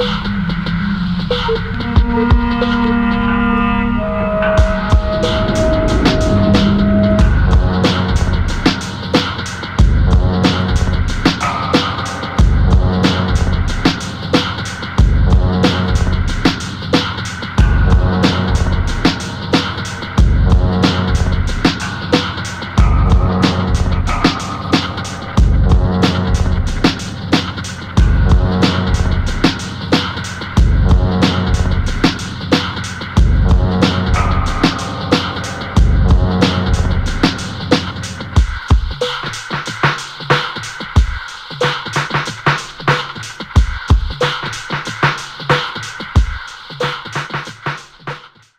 you